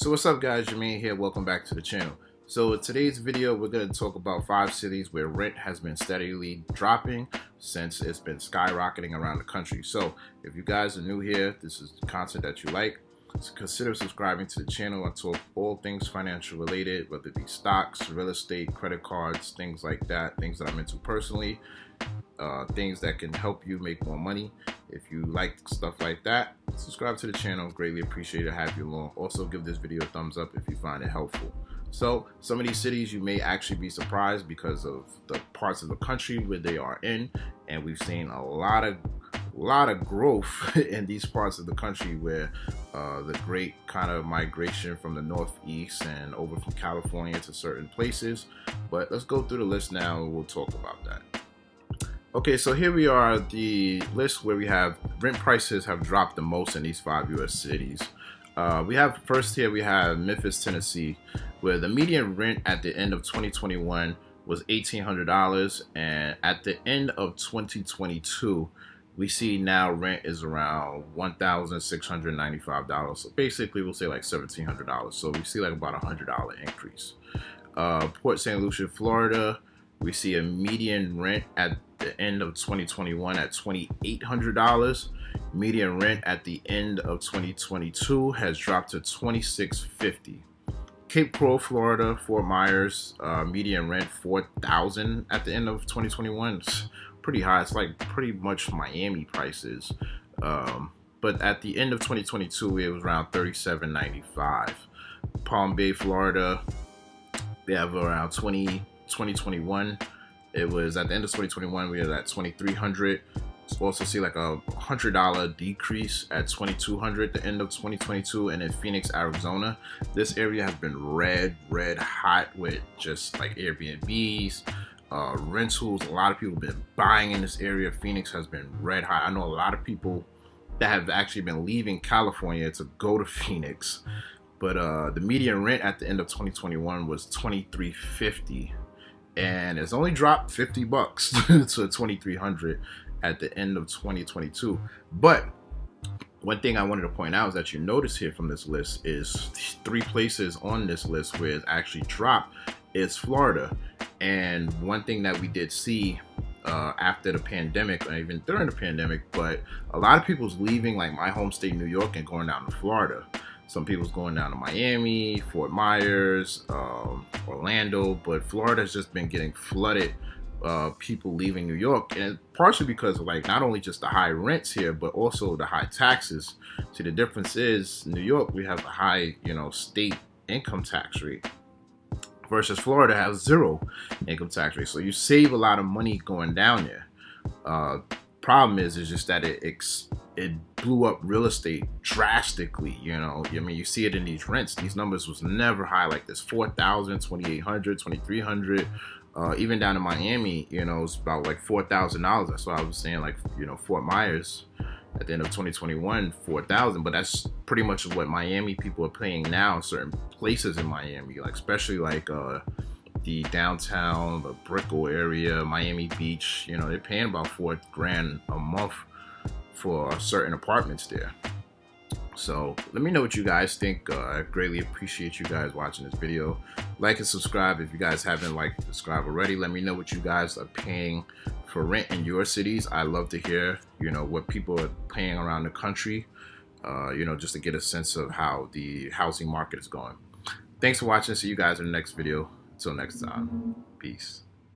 So what's up guys, Jermaine here, welcome back to the channel. So today's video, we're going to talk about five cities where rent has been steadily dropping since it's been skyrocketing around the country. So if you guys are new here, this is content that you like, so consider subscribing to the channel. I talk all things financial related, whether it be stocks, real estate, credit cards, things like that, things that I'm into personally, uh, things that can help you make more money. If you like stuff like that, subscribe to the channel. Greatly appreciate it. Have you along. Also, give this video a thumbs up if you find it helpful. So, some of these cities you may actually be surprised because of the parts of the country where they are in, and we've seen a lot of lot of growth in these parts of the country where uh, the great kind of migration from the northeast and over from California to certain places. But let's go through the list now and we'll talk about that. Okay, so here we are, the list where we have rent prices have dropped the most in these five U.S. cities. Uh, we have first here we have Memphis, Tennessee, where the median rent at the end of 2021 was $1,800, and at the end of 2022, we see now rent is around $1,695. So basically, we'll say like $1,700. So we see like about a $100 increase. Uh, Port St. Lucie, Florida, we see a median rent at the end of 2021 at $2,800. Median rent at the end of 2022 has dropped to 2,650. Cape Coral, Florida, Fort Myers, uh, median rent 4,000 at the end of 2021 It's pretty high. It's like pretty much Miami prices. Um, but at the end of 2022, it was around 3,795. Palm Bay, Florida, they have around 20, 2021. It was at the end of 2021, we had at 2300. Also see like a hundred dollar decrease at 2200 the end of 2022 and in Phoenix, Arizona. This area has been red, red hot with just like Airbnbs, uh, rentals. A lot of people have been buying in this area. Phoenix has been red hot. I know a lot of people that have actually been leaving California to go to Phoenix. But uh, the median rent at the end of 2021 was 2350 and it's only dropped 50 bucks to 2300 at the end of 2022. But one thing I wanted to point out is that you notice here from this list is three places on this list where it's actually dropped is Florida. And one thing that we did see uh, after the pandemic, or even during the pandemic, but a lot of people's leaving like my home state, New York, and going down to Florida. Some people's going down to Miami, Fort Myers, um, Orlando, but Florida's just been getting flooded. Uh, people leaving New York, and partially because of like not only just the high rents here, but also the high taxes. See, the difference is New York we have a high, you know, state income tax rate versus Florida has zero income tax rate. So you save a lot of money going down there. Uh, problem is, is just that it it blew up real estate drastically. You know, I mean, you see it in these rents. These numbers was never high like this: 4,000, 2,800, 2,300. Uh, even down in Miami, you know, it's about like four thousand dollars. That's what I was saying, like, you know, Fort Myers at the end of 2021 4000 but that's pretty much what miami people are paying now in certain places in miami like especially like uh the downtown the brickell area miami beach you know they're paying about four grand a month for certain apartments there so let me know what you guys think. Uh, I greatly appreciate you guys watching this video. Like and subscribe if you guys haven't liked subscribe already. Let me know what you guys are paying for rent in your cities. I love to hear, you know, what people are paying around the country, uh, you know, just to get a sense of how the housing market is going. Thanks for watching. See you guys in the next video. Until next time. Peace.